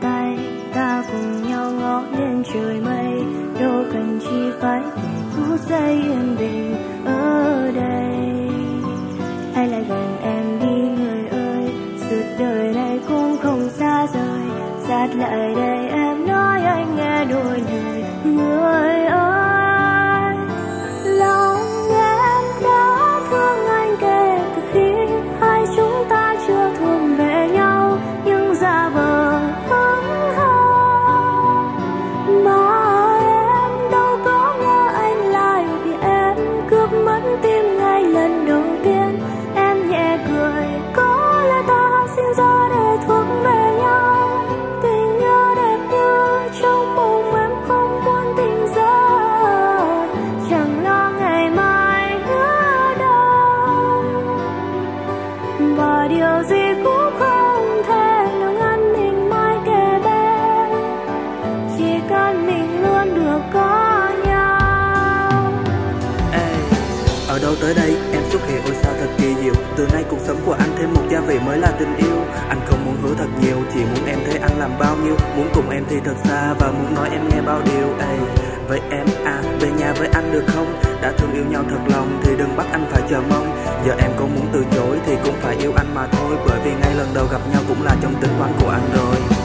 tay tay ta cùng nhau ngó lên trời mây. Đâu cần chi phải từng phút giây yên bình ở đây. Ở đâu tới đây em xuất hiện ôi sao thật kỳ diệu. Từ nay cuộc sống của anh thêm một gia vị mới là tình yêu. Anh không muốn hứa thật nhiều chỉ muốn em thấy anh làm bao nhiêu. Muốn cùng em thì thật xa và muốn nói em nghe bao điều. Ê, Vậy em à về nhà với anh được không? Đã thương yêu nhau thật lòng thì đừng bắt anh phải chờ mong. Giờ em có muốn từ chối thì cũng phải yêu anh mà thôi. Bởi vì ngay lần đầu gặp nhau cũng là trong tính toán của anh rồi.